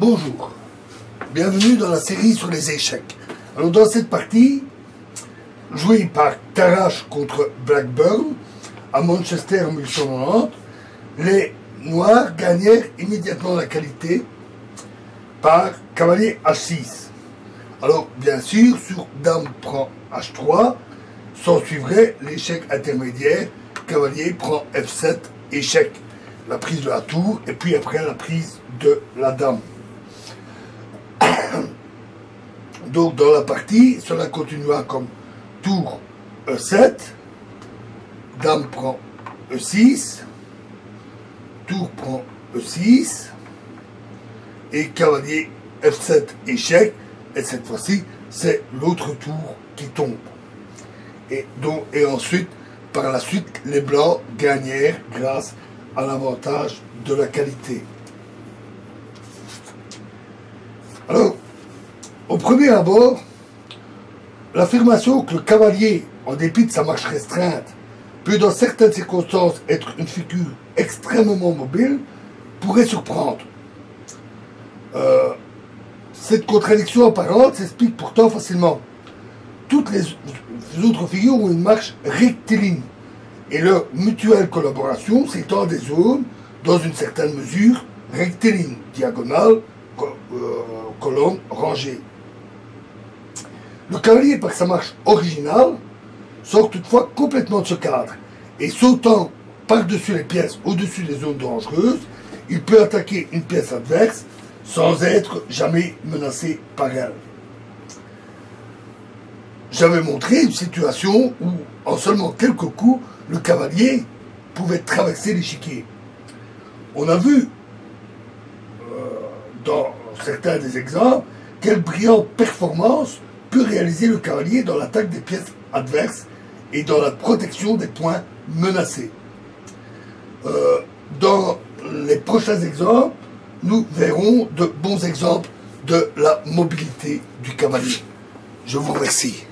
Bonjour, bienvenue dans la série sur les échecs. Alors dans cette partie, jouée par Tarash contre Blackburn à Manchester en 1890, les Noirs gagnèrent immédiatement la qualité par cavalier H6. Alors bien sûr, sur Dame prend H3, s'en suivrait l'échec intermédiaire, cavalier prend F7, échec, la prise de la tour, et puis après la prise de la dame. Donc dans la partie, cela continuera comme tour E7, dame prend E6, tour prend E6, et cavalier F7 échec, et cette fois-ci, c'est l'autre tour qui tombe. Et, donc, et ensuite, par la suite, les blancs gagnèrent grâce à l'avantage de la qualité. Au premier abord, l'affirmation que le cavalier, en dépit de sa marche restreinte, peut dans certaines circonstances être une figure extrêmement mobile, pourrait surprendre. Euh, cette contradiction apparente s'explique pourtant facilement. Toutes les autres figures ont une marche rectiligne et leur mutuelle collaboration s'étend des zones dans une certaine mesure rectiligne, diagonale, euh, colonne rangée. Le cavalier, par sa marche originale, sort toutefois complètement de ce cadre et sautant par-dessus les pièces au-dessus des zones dangereuses, il peut attaquer une pièce adverse sans être jamais menacé par elle. J'avais montré une situation où, en seulement quelques coups, le cavalier pouvait traverser l'échiquier. On a vu, euh, dans certains des exemples, quelle brillante performance peut réaliser le cavalier dans l'attaque des pièces adverses et dans la protection des points menacés. Euh, dans les prochains exemples, nous verrons de bons exemples de la mobilité du cavalier. Je vous remercie.